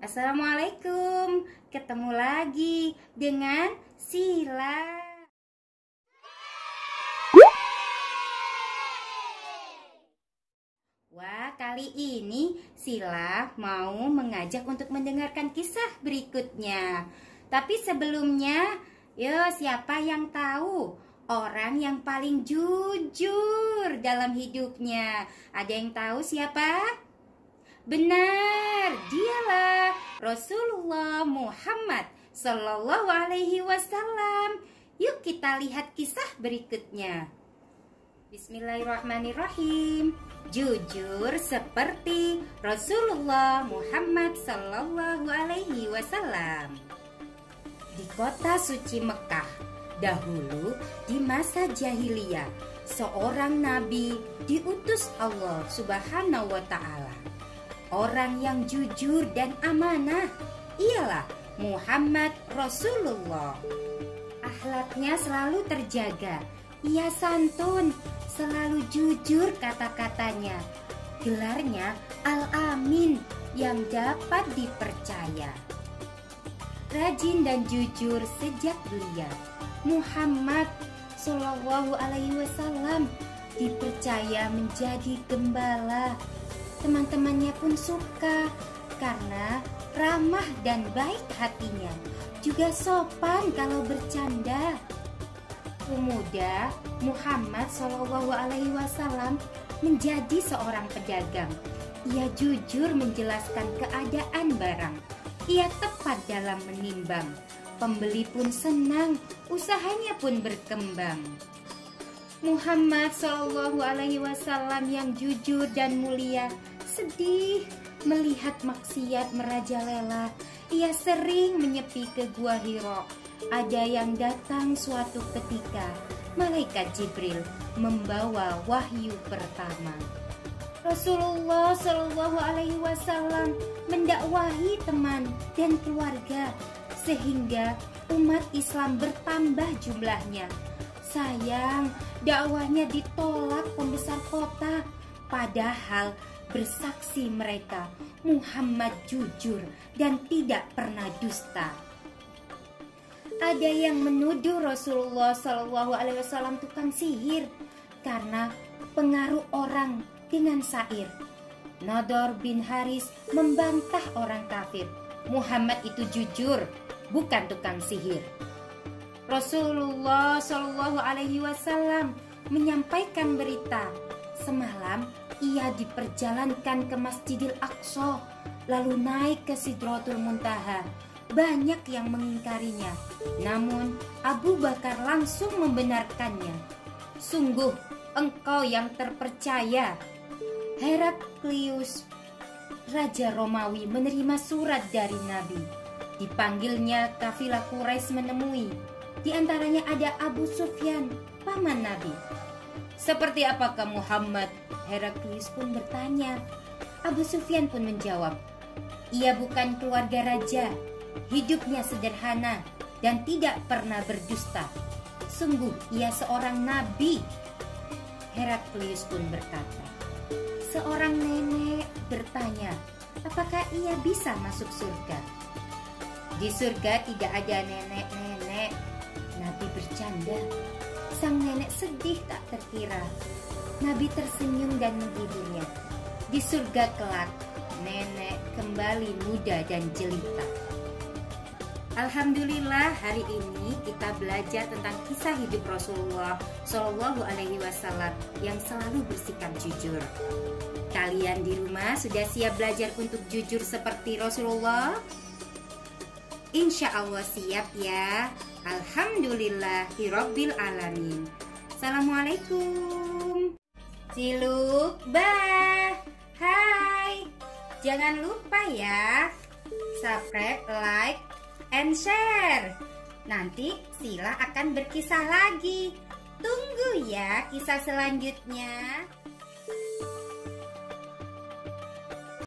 Assalamualaikum, ketemu lagi dengan Sila. Wah, kali ini Sila mau mengajak untuk mendengarkan kisah berikutnya. Tapi sebelumnya, yo siapa yang tahu orang yang paling jujur dalam hidupnya? Ada yang tahu siapa? Benar, dialah Rasulullah Muhammad Sallallahu Alaihi Wasallam. Yuk kita lihat kisah berikutnya. Bismillahirrahmanirrahim. Jujur seperti Rasulullah Muhammad Sallallahu Alaihi Wasallam. Di kota suci Mekah, dahulu di masa jahiliyah, seorang nabi diutus Allah Subhanahu wa taala. Orang yang jujur dan amanah ialah Muhammad Rasulullah. Akhlaknya selalu terjaga. Ia santun, selalu jujur kata-katanya. Gelarnya Al-Amin yang dapat dipercaya. Rajin dan jujur sejak belia. Muhammad Shallallahu Alaihi Wasallam dipercaya menjadi gembala. Teman-temannya pun suka karena ramah dan baik hatinya. Juga sopan kalau bercanda pemuda Muhammad Shallallahu Alaihi Wasallam menjadi seorang pedagang. Ia jujur menjelaskan keadaan barang. Ia tepat dalam menimbang. Pembeli pun senang, usahanya pun berkembang. Muhammad Shallallahu Alaihi Wasallam yang jujur dan mulia sedih melihat maksiat merajalela. Ia sering menyepi ke gua Hiro ada yang datang suatu ketika malaikat Jibril membawa wahyu pertama. Rasulullah Shallallahu Alaihi Wasallam mendakwahi teman dan keluarga sehingga umat Islam bertambah jumlahnya. Sayang, dakwahnya ditolak pembesar kota, padahal bersaksi mereka Muhammad jujur dan tidak pernah dusta ada yang menuduh Rasulullah Shallallahu Alaihi Wasallam tukang sihir karena pengaruh orang dengan sair. Nador bin Haris membantah orang kafir. Muhammad itu jujur, bukan tukang sihir. Rasulullah Shallallahu Alaihi Wasallam menyampaikan berita semalam ia diperjalankan ke Masjidil Aqsa lalu naik ke Sidratul Muntaha banyak yang mengingkarinya. Namun Abu Bakar langsung membenarkannya. Sungguh engkau yang terpercaya. Heraklius, Raja Romawi menerima surat dari Nabi. Dipanggilnya kafilah Quraisy menemui. Di antaranya ada Abu Sufyan, paman Nabi. Seperti apakah Muhammad? Heraklius pun bertanya. Abu Sufyan pun menjawab, ia bukan keluarga raja, Hidupnya sederhana dan tidak pernah berdusta. Sungguh ia seorang nabi. Heraklius pun berkata. Seorang nenek bertanya, apakah ia bisa masuk surga? Di surga tidak ada nenek-nenek. Nabi bercanda. Sang nenek sedih tak terkira. Nabi tersenyum dan menghiburnya. Di surga kelak, nenek kembali muda dan jelita. Alhamdulillah hari ini kita belajar tentang kisah hidup Rasulullah Shallallahu Alaihi Wasallam yang selalu bersikap jujur. Kalian di rumah sudah siap belajar untuk jujur seperti Rasulullah? Insya Allah siap ya. Alhamdulillah Hirobbil Alamin. Assalamualaikum. Ciluk bah. Hai. Jangan lupa ya. Subscribe, like, and share. Nanti Sila akan berkisah lagi. Tunggu ya kisah selanjutnya.